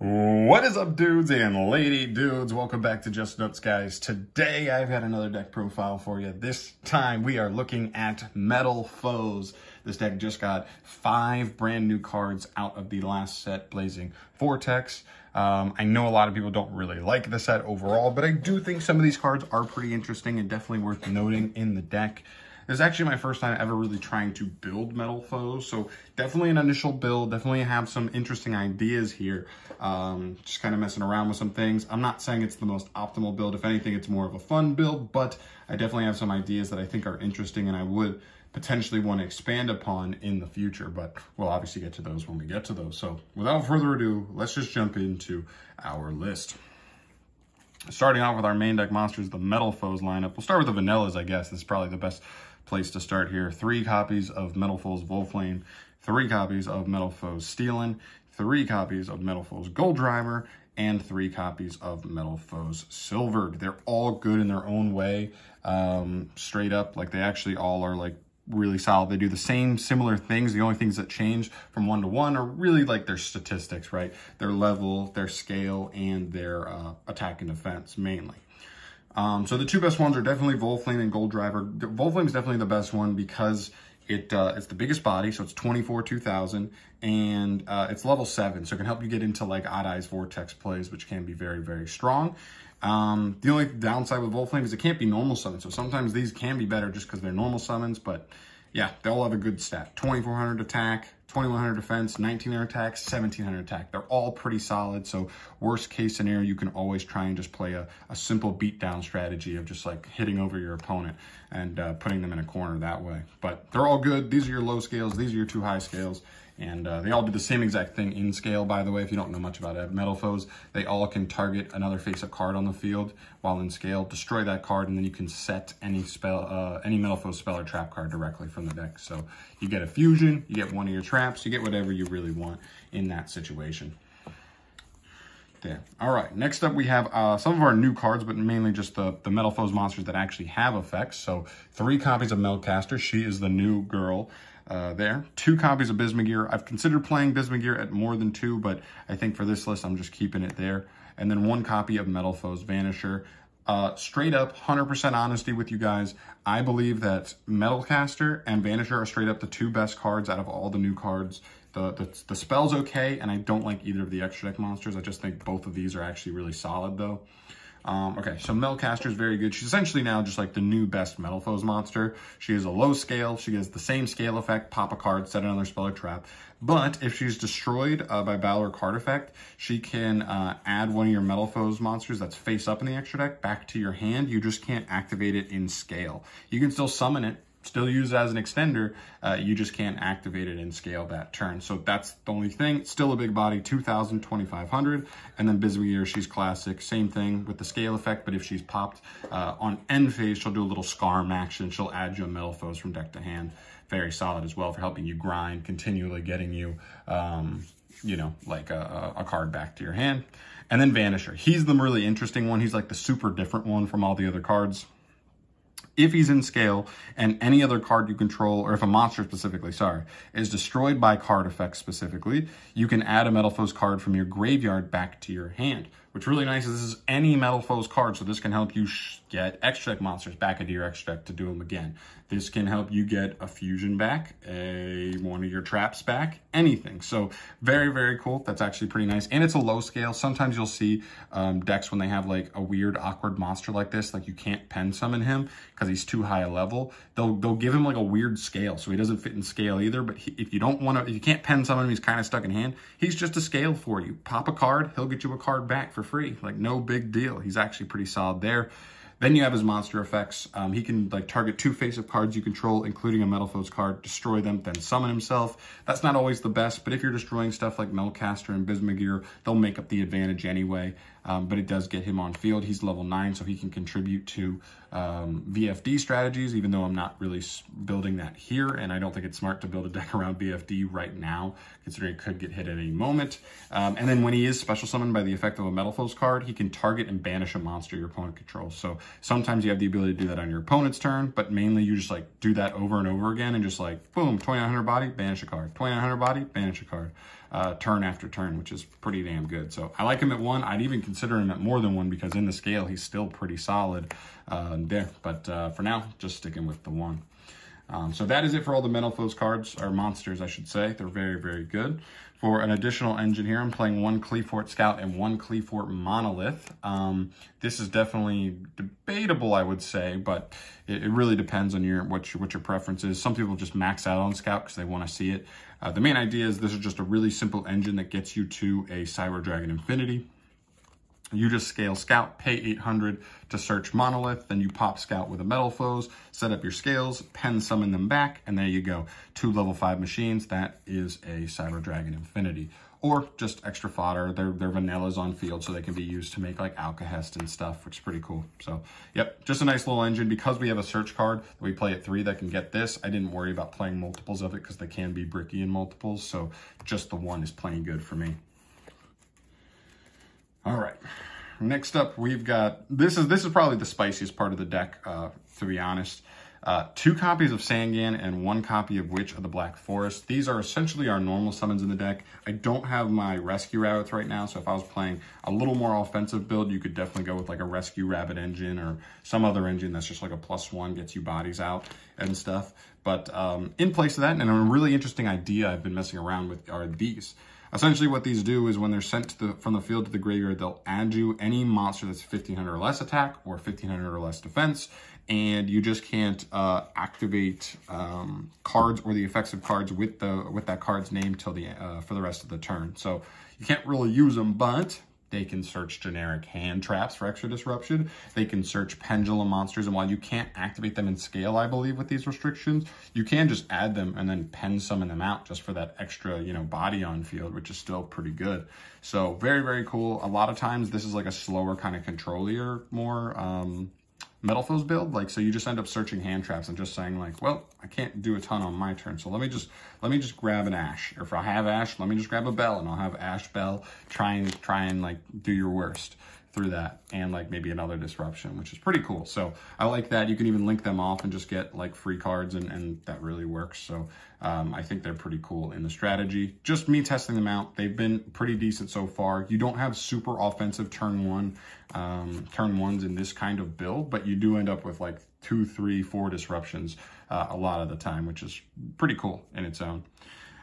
What is up, dudes and lady dudes? Welcome back to JustNutz, guys. Today, I've got another deck profile for you. This time, we are looking at Metal Foes. This deck just got five brand new cards out of the last set, Blazing Vortex. Um, I know a lot of people don't really like the set overall, but I do think some of these cards are pretty interesting and definitely worth noting in the deck. Is actually my first time ever really trying to build Metal Foes, so definitely an initial build, definitely have some interesting ideas here. Um, just kind of messing around with some things. I'm not saying it's the most optimal build. If anything, it's more of a fun build, but I definitely have some ideas that I think are interesting and I would potentially want to expand upon in the future, but we'll obviously get to those when we get to those. So without further ado, let's just jump into our list. Starting off with our main deck monsters, the Metal Foes lineup. We'll start with the Vanillas, I guess. This is probably the best place to start here. Three copies of Metal Foes Volflame, three copies of Metal Foes Steelen, three copies of Metal Gold Driver, and three copies of Metal Foes Silverd. They're all good in their own way, um, straight up. Like they actually all are like really solid. They do the same similar things. The only things that change from one to one are really like their statistics, right? Their level, their scale, and their uh, attack and defense mainly. Um, so the two best ones are definitely Volflame and Gold Driver. Volflame is definitely the best one because it uh, it's the biggest body, so it's 24 2000, and uh, it's level 7, so it can help you get into like Odd Eyes Vortex plays, which can be very, very strong. Um, the only downside with Volflame is it can't be normal summons, so sometimes these can be better just because they're normal summons, but yeah, they all have a good stat. 2400 attack, 2100 defense, 1900 attack, 1700 attack. They're all pretty solid. So worst case scenario, you can always try and just play a, a simple beatdown strategy of just like hitting over your opponent and uh, putting them in a corner that way. But they're all good. These are your low scales. These are your two high scales. And uh, they all do the same exact thing in scale, by the way, if you don't know much about it. Metal Foes, they all can target another face-up card on the field while in scale, destroy that card, and then you can set any spell, uh, any Metal Foes spell or trap card directly from the deck. So you get a fusion, you get one of your traps, you get whatever you really want in that situation. There. All right, next up we have uh, some of our new cards, but mainly just the, the Metal Foes monsters that actually have effects. So three copies of Melcaster. She is the new girl uh, there. Two copies of Bismugear. I've considered playing Bismugear at more than two, but I think for this list, I'm just keeping it there. And then one copy of Metal Foes Vanisher. Uh, straight up, 100% honesty with you guys. I believe that Melcaster and Vanisher are straight up the two best cards out of all the new cards. The, the, the spell's okay, and I don't like either of the extra deck monsters. I just think both of these are actually really solid, though. Um, okay, so Melcaster is very good. She's essentially now just like the new best Metal Foes monster. She is a low scale. She has the same scale effect, pop a card, set another spell or trap. But if she's destroyed uh, by battle or card effect, she can uh, add one of your Metal Foes monsters that's face up in the extra deck back to your hand. You just can't activate it in scale. You can still summon it still use it as an extender, uh, you just can't activate it and scale that turn. So that's the only thing. Still a big body, 2,000, 2,500. And then Bismugear, she's classic. Same thing with the scale effect, but if she's popped uh, on end phase, she'll do a little Scarm action. She'll add you a Metal Foes from deck to hand. Very solid as well for helping you grind, continually getting you, um, you know, like a, a card back to your hand. And then Vanisher. He's the really interesting one. He's like the super different one from all the other cards if he's in scale and any other card you control, or if a monster specifically, sorry, is destroyed by card effects specifically, you can add a Metal Foes card from your graveyard back to your hand. What's really nice is this is any Metal Foes card, so this can help you get extra deck monsters back into your extra deck to do them again. This can help you get a fusion back, a one of your traps back, anything. So very, very cool. That's actually pretty nice. And it's a low scale. Sometimes you'll see um, decks when they have like a weird, awkward monster like this, like you can't pen summon him because he's too high a level. They'll they'll give him like a weird scale, so he doesn't fit in scale either. But he, if you don't want to, if you can't pen summon him, he's kind of stuck in hand. He's just a scale for you. Pop a card, he'll get you a card back for free. Like no big deal. He's actually pretty solid there. Then you have his monster effects. Um, he can like target two face of cards you control, including a Metal Foes card, destroy them, then summon himself. That's not always the best, but if you're destroying stuff like Melcaster and Bismugear, they'll make up the advantage anyway um, but it does get him on field. He's level 9, so he can contribute to um, VFD strategies, even though I'm not really building that here, and I don't think it's smart to build a deck around VFD right now, considering it could get hit at any moment. Um, and then when he is special summoned by the effect of a Metal Foes card, he can target and banish a monster your opponent controls. So sometimes you have the ability to do that on your opponent's turn, but mainly you just like do that over and over again and just like, boom, 2900 body, banish a card. 2900 body, banish a card. Uh, turn after turn, which is pretty damn good. So I like him at one. I'd even consider him at more than one because in the scale, he's still pretty solid uh, there. But uh, for now, just sticking with the one. Um, so that is it for all the Metal Foes cards, or monsters, I should say. They're very, very good. For an additional engine here, I'm playing one Qliphort Scout and one Qliphort Monolith. Um, this is definitely debatable, I would say, but it, it, really depends on your what your what your preference is. Some people just max out on Scout because they want to see it. Uh, the main idea is this is just a really simple engine that gets you to a Cyber Dragon Infinity. You just scale Scout, pay 800 to search Monolith, then you pop Scout with a Metal Foes, set up your scales, pen summon them back, and there you go. Two level 5 machines, that is a Cyber Dragon Infinity. Or just extra fodder, they're, they're vanillas on field, so they can be used to make like Alkahest and stuff, which is pretty cool. So, yep, just a nice little engine. Because we have a search card that we play at 3 that can get this, I didn't worry about playing multiples of it because they can be bricky in multiples, so just the one is plenty good for me. All right. Next up, we've got this is this is probably the spiciest part of the deck, uh, to be honest. Uh, two copies of Sangan and one copy of Witch of the Black Forest. These are essentially our normal summons in the deck. I don't have my Rescue Rabbits right now, so if I was playing a little more offensive build, you could definitely go with like a Rescue Rabbit engine or some other engine that's just like a plus one, gets you bodies out and stuff. But um, in place of that, and a really interesting idea I've been messing around with are these. Essentially what these do is when they're sent the, from the field to the graveyard, they'll add you any monster that's 1500 or less attack or 1500 or less defense, and you just can't uh, activate um, cards or the effects of cards with the with that card's name till the uh, for the rest of the turn. So you can't really use them, but they can search generic hand traps for extra disruption. They can search pendulum monsters. And while you can't activate them in scale, I believe, with these restrictions, you can just add them and then pen summon them out just for that extra, you know, body on field, which is still pretty good. So very, very cool. A lot of times this is like a slower kind of controlier more um, Metal Foes build. Like, so you just end up searching hand traps and just saying like, well, I can't do a ton on my turn. So let me just, let me just grab an Ash. Or if I have Ash, let me just grab a Belle and I'll have Ash Belle try and, try and like do your worst through that and like maybe another disruption, which is pretty cool. So I like that. You can even link them off and just get like free cards and, and that really works. So um, I think they're pretty cool in the strategy. Just me testing them out. They've been pretty decent so far. You don't have super offensive turn one, um, turn ones in this kind of build, but you do end up with like two, three, four disruptions uh, a lot of the time, which is pretty cool in its own.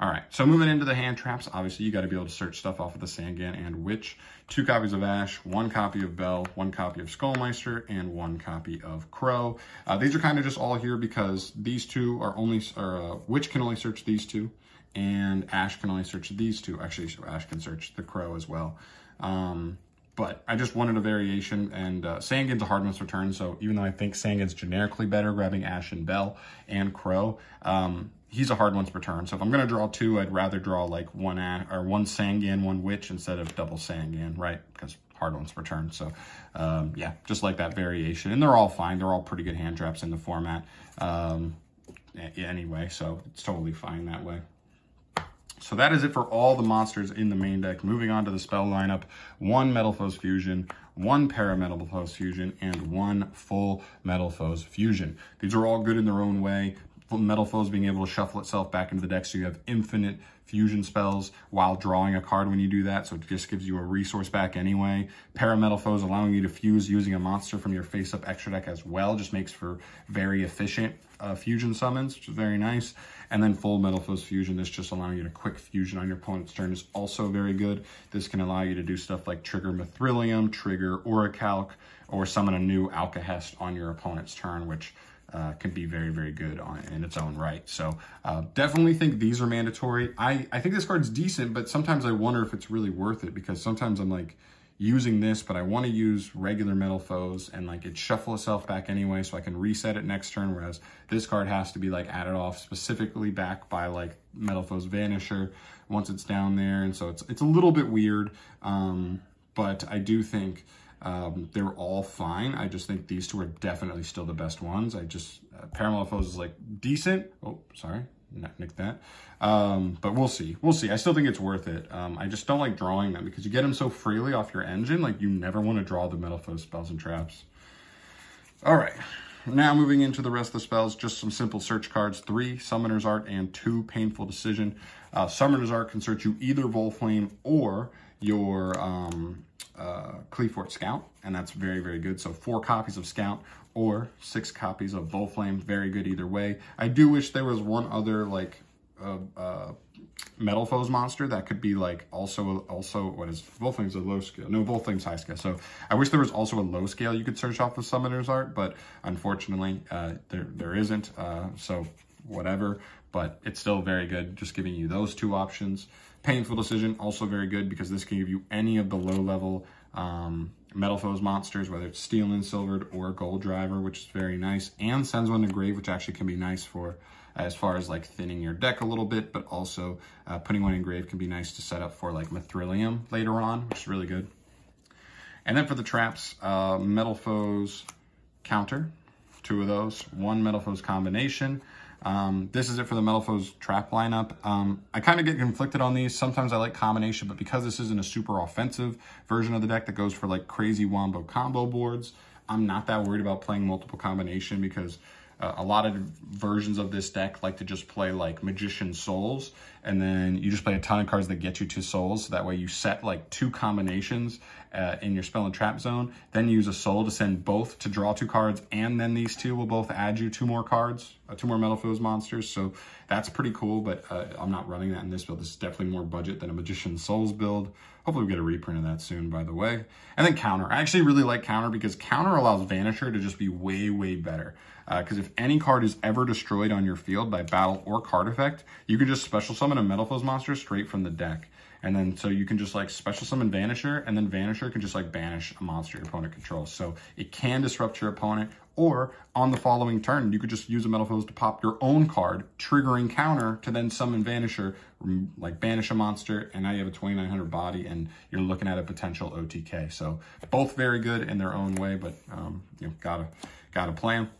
All right, so moving into the hand traps, obviously you got to be able to search stuff off of the Sangan and Witch. Two copies of Ash, one copy of Belle, one copy of Skullmeister, and one copy of Crow. Uh, these are kind of just all here because these two are only, or uh, Witch can only search these two, and Ash can only search these two. Actually, so Ash can search the Crow as well. Um, but I just wanted a variation, and uh, Sangan's a hard one return, so even though I think Sangan's generically better, grabbing Ash and Belle and Crow, um, he's a hard one to return. So if I'm going to draw two, I'd rather draw like one or one Sangan, one Witch instead of double Sangan, right? Because hard ones per turn. So um, yeah, just like that variation. And they're all fine. They're all pretty good hand traps in the format um, anyway. So it's totally fine that way. So that is it for all the monsters in the main deck. Moving on to the spell lineup, one Metal Foes Fusion, one Para-Metal Foes Fusion, and one full Metal Foes Fusion. These are all good in their own way. Metal Foes being able to shuffle itself back into the deck so you have infinite fusion spells while drawing a card when you do that, so it just gives you a resource back anyway. Para-Metal Foes allowing you to fuse using a monster from your face-up extra deck as well, just makes for very efficient uh, fusion summons, which is very nice. And then full Metal Foes Fusion, this just allowing you to quick fusion on your opponent's turn is also very good. This can allow you to do stuff like trigger Mithrilium, trigger Orichalc, or summon a new Alkahest on your opponent's turn, which uh, can be very, very good on, in its own right. So uh, definitely think these are mandatory. I, I think this card's decent, but sometimes I wonder if it's really worth it because sometimes I'm like using this, but I want to use regular Metal Foes and like it shuffle itself back anyway so I can reset it next turn, whereas this card has to be like added off specifically back by like Metal Foes Vanisher once it's down there. And so it's, it's a little bit weird, um, but I do think um, they're all fine. I just think these two are definitely still the best ones. I just, uh, Para-Metal Foes is like decent. Oh, sorry, not nick that. Um, but we'll see. We'll see. I still think it's worth it. Um, I just don't like drawing them because you get them so freely off your engine. Like you never want to draw the Metal Foes spells and traps. All right. now moving into the rest of the spells, just some simple search cards, three Summoner's Art and two Painful Decision. Uh, Summoner's Art can search you either Volflame or your um, uh, Qliphort Scout, and that's very, very good. So four copies of Scout or six copies of Volflame, very good either way. I do wish there was one other like uh, uh, Metal Foes monster that could be like also also what is Volflame's a low scale no Volflame's high scale so I wish there was also a low scale you could search off the summoner's art but unfortunately uh, there there isn't uh, so whatever but it's still very good just giving you those two options painful decision also very good because this can give you any of the low level um, Metal Foes monsters, whether it's Steel and Silverd or Gold Driver, which is very nice, and sends one to grave, which actually can be nice for as far as like thinning your deck a little bit, but also uh, putting one in grave can be nice to set up for like Mithrilium later on, which is really good. And then for the traps, uh, Metal Foes counter, two of those, one Metal Foes combination. Um, this is it for the Metal Foes trap lineup. Um, I kind of get conflicted on these. Sometimes I like combination, but because this isn't a super offensive version of the deck that goes for like crazy wombo combo boards, I'm not that worried about playing multiple combination because uh, a lot of versions of this deck like to just play like Magician Souls, and then you just play a ton of cards that get you to Souls. So that way you set like two combinations uh, in your spell and trap zone, then use a Soul to send both to draw two cards, and then these two will both add you two more cards, uh, two more Metal Foes monsters. So that's pretty cool, but uh, I'm not running that in this build. This is definitely more budget than a Magician Souls build. Hopefully we get a reprint of that soon, by the way. And then Counter. I actually really like Counter because Counter allows Vanisher to just be way, way better. Because uh, if any card is ever destroyed on your field by battle or card effect, you can just special summon a Metal Foes monster straight from the deck. And then so you can just like special summon Vanisher, and then Vanisher can just like banish a monster your opponent controls. So it can disrupt your opponent, or on the following turn, you could just use a Metal Foes to pop your own card, triggering counter to then summon Vanisher, like banish a monster, and now you have a 2900 body, and you're looking at a potential OTK. So both very good in their own way, but um, you know, gotta gotta plan.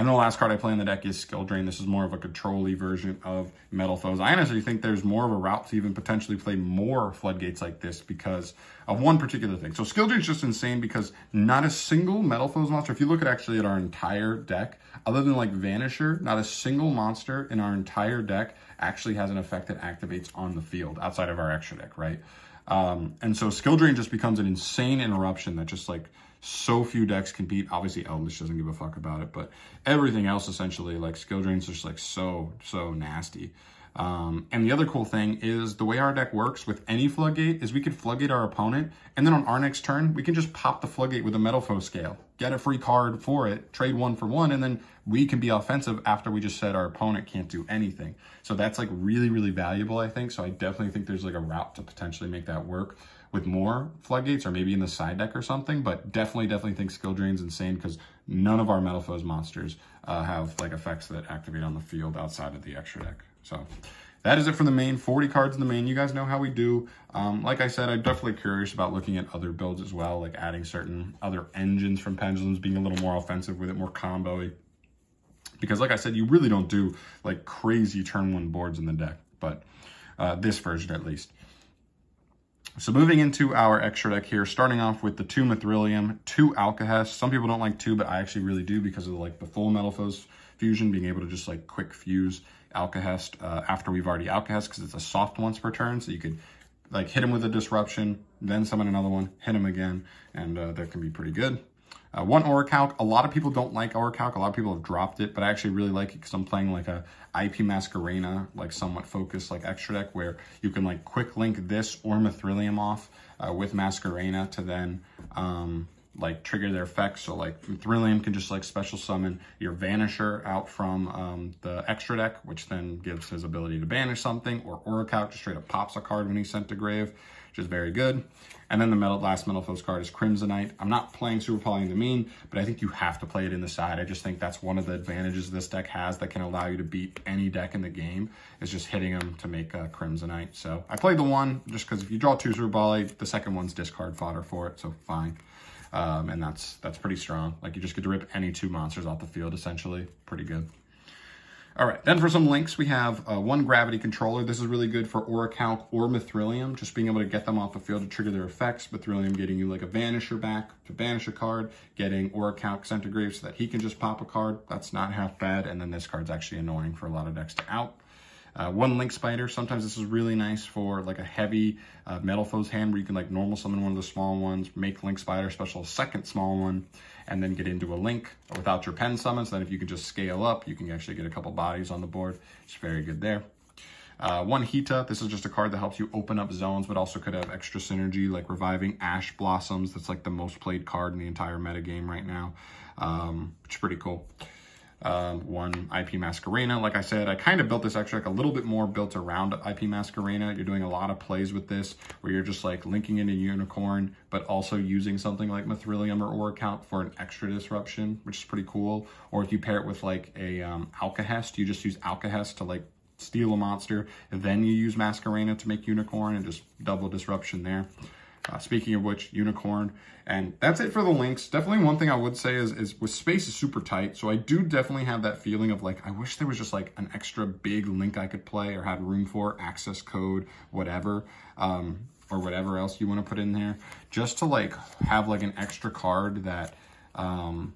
And the last card I play in the deck is Skill Drain. This is more of a control version of Metal Foes. I honestly think there's more of a route to even potentially play more Floodgates like this because of one particular thing. So Skill Drain is just insane because not a single Metal Foes monster, if you look at actually at our entire deck, other than like Vanisher, not a single monster in our entire deck actually has an effect that activates on the field outside of our extra deck, right? Um, and so Skill Drain just becomes an insane interruption that just like so few decks can beat. Obviously, Eldlich doesn't give a fuck about it, but everything else essentially, like skill drains, are just like so so nasty. Um, and the other cool thing is the way our deck works with any floodgate is we could floodgate our opponent, and then on our next turn, we can just pop the floodgate with a metal foe scale, get a free card for it, trade one for one, and then we can be offensive after we just said our opponent can't do anything. So that's like really, really valuable, I think. So I definitely think there's like a route to potentially make that work with more floodgates or maybe in the side deck or something, but definitely, definitely think skill drain's insane because none of our Metal Foes monsters uh, have like effects that activate on the field outside of the extra deck. So that is it for the main. 40 cards in the main. You guys know how we do. Um, like I said, I'm definitely curious about looking at other builds as well, like adding certain other engines from Pendulums, being a little more offensive with it, more combo. Because like I said, you really don't do like crazy turn one boards in the deck, but uh, this version at least. So moving into our extra deck here, starting off with the two Mithrilium, two Alkahest. Some people don't like two, but I actually really do because of like the full Metal Foes fusion, being able to just like quick fuse Alkahest uh, after we've already Alkahest because it's a soft once per turn. So you could like hit him with a disruption, then summon another one, hit him again, and uh, that can be pretty good. Uh, one Orichalc, a lot of people don't like Orichalc. A lot of people have dropped it, but I actually really like it because I'm playing like a IP Masquerena, like somewhat focused like extra deck where you can like quick link this or Mithrilium off uh, with Masquerena to then um, like trigger their effects. So like Mithrilium can just like special summon your Vanisher out from um, the extra deck, which then gives his ability to banish something, or Orichalc just straight up pops a card when he's sent to grave which is very good. And then the metal, last Metal Foes card is Crimsonite. I'm not playing Super Poly in the mean, but I think you have to play it in the side. I just think that's one of the advantages this deck has that can allow you to beat any deck in the game, is just hitting them to make a Crimsonite. So I played the one just because if you draw two Super Poly, the second one's discard fodder for it, so fine. Um, and that's that's pretty strong. Like you just get to rip any two monsters off the field, essentially. Pretty good. All right, then for some links, we have uh, one gravity controller. This is really good for Orichalc or Mithrilium, just being able to get them off the field to trigger their effects. Mithrilium getting you like a Vanisher back to banish a card, getting Orichalc Centigrave so that he can just pop a card. That's not half bad, and then this card's actually annoying for a lot of decks to out. Uh, one Link Spider, sometimes this is really nice for like a heavy uh, Metal Foes hand where you can like normal summon one of the small ones, make Link Spider special second small one, and then get into a Link without your pen summons. Then if you can just scale up, you can actually get a couple bodies on the board. It's very good there. Uh, one Hiita, this is just a card that helps you open up zones, but also could have extra synergy, like reviving Ash Blossoms. That's like the most played card in the entire metagame right now, um, which is pretty cool um, one IP Masquerena. Like I said, I kind of built this extra deck a little bit more built around IP Masquerena. You're doing a lot of plays with this where you're just like linking in a unicorn, but also using something like Mithrilium or Orichalc for an extra disruption, which is pretty cool. Or if you pair it with like a um, Alkahest, you just use Alkahest to like steal a monster, then you use Masquerena to make unicorn and just double disruption there. Uh, speaking of which, Unicorn. And that's it for the links. Definitely one thing I would say is, is with space is super tight. So I do definitely have that feeling of like, I wish there was just like an extra big link I could play or had room for, access code, whatever. Um, or whatever else you want to put in there. Just to like have like an extra card that um,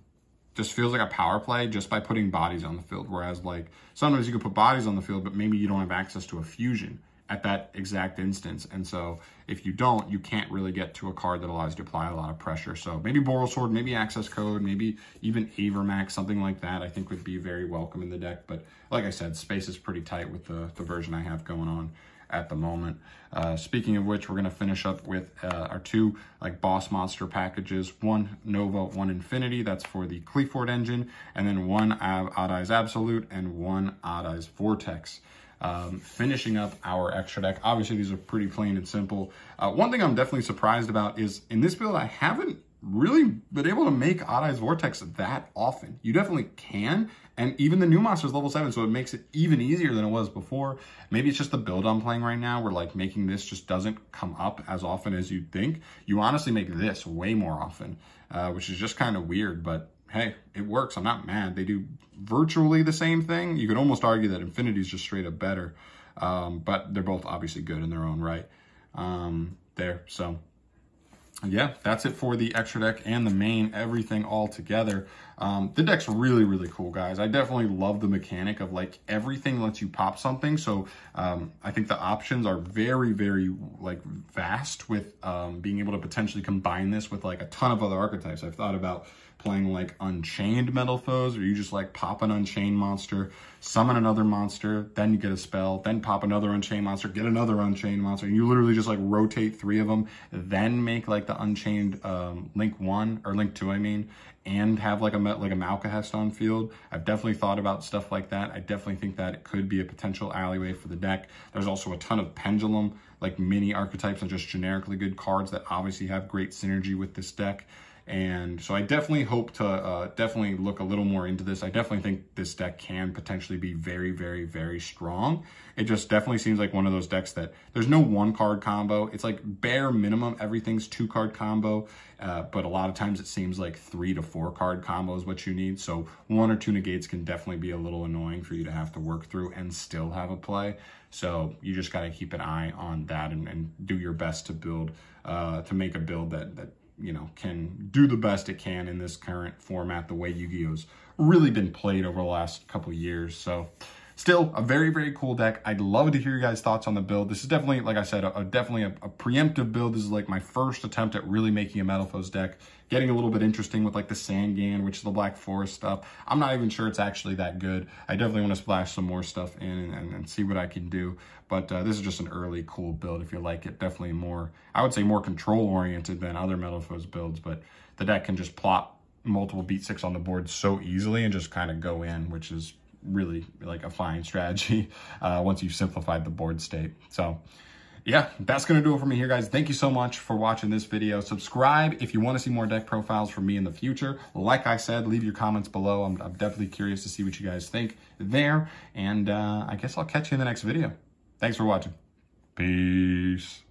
just feels like a power play just by putting bodies on the field. Whereas like sometimes you can put bodies on the field, but maybe you don't have access to a fusion at that exact instance. And so if you don't, you can't really get to a card that allows you to apply a lot of pressure. So maybe Borrelsword, maybe Access Code, maybe even Avramax, something like that, I think would be very welcome in the deck. But like I said, space is pretty tight with the, the version I have going on at the moment. Uh, speaking of which, we're going to finish up with uh, our two like boss monster packages, one Nova, one Infinity, that's for the Qliphort engine, and then one Odd Eyes Absolute and one Odd Eyes Vortex um, finishing up our extra deck. Obviously, these are pretty plain and simple. Uh, one thing I'm definitely surprised about is in this build, I haven't really been able to make Odd Eyes Vortex that often. You definitely can, and even the new monster's level 7, so it makes it even easier than it was before. Maybe it's just the build I'm playing right now, where like making this just doesn't come up as often as you'd think. You honestly make this way more often, uh, which is just kind of weird, but hey, it works. I'm not mad. They do virtually the same thing. You could almost argue that Infinity is just straight up better, um, but they're both obviously good in their own right um, there. So yeah, that's it for the extra deck and the main, everything all together. Um, the deck's really, really cool, guys. I definitely love the mechanic of like everything lets you pop something. So um, I think the options are very, very like vast with um, being able to potentially combine this with like a ton of other archetypes. I've thought about playing like Unchained Metal Foes, or you just like pop an Unchained monster, summon another monster, then you get a spell, then pop another Unchained monster, get another Unchained monster, and you literally just like rotate three of them, then make like the Unchained um, Link 1, or Link 2 I mean, and have like a like a Malcahest on field. I've definitely thought about stuff like that. I definitely think that it could be a potential alleyway for the deck. There's also a ton of Pendulum, like mini archetypes and just generically good cards that obviously have great synergy with this deck. And so I definitely hope to uh, definitely look a little more into this. I definitely think this deck can potentially be very, very, very strong. It just definitely seems like one of those decks that there's no one card combo. It's like bare minimum, everything's two card combo. Uh, but a lot of times it seems like three to four card combo is what you need. So one or two negates can definitely be a little annoying for you to have to work through and still have a play. So you just got to keep an eye on that and, and, do your best to build, uh, to make a build that, that you know, can do the best it can in this current format, the way Yu-Gi-Oh's really been played over the last couple years. So still a very, very cool deck. I'd love to hear your guys' thoughts on the build. This is definitely, like I said, a, a definitely a, a, preemptive build. This is like my first attempt at really making a Metal Foes deck. Getting a little bit interesting with like the Sangan, which is the Black Forest stuff. I'm not even sure it's actually that good. I definitely want to splash some more stuff in and, and, and see what I can do. But uh, this is just an early cool build if you like it. Definitely more, I would say more control oriented than other Metal Foes builds, but the deck can just plop multiple beat six on the board so easily and just kind of go in, which is really like a fine strategy uh, once you've simplified the board state. So yeah, that's going to do it for me here, guys. Thank you so much for watching this video. Subscribe if you want to see more deck profiles from me in the future. Like I said, leave your comments below. I'm, I'm definitely curious to see what you guys think there. And uh, I guess I'll catch you in the next video. Thanks for watching. Peace.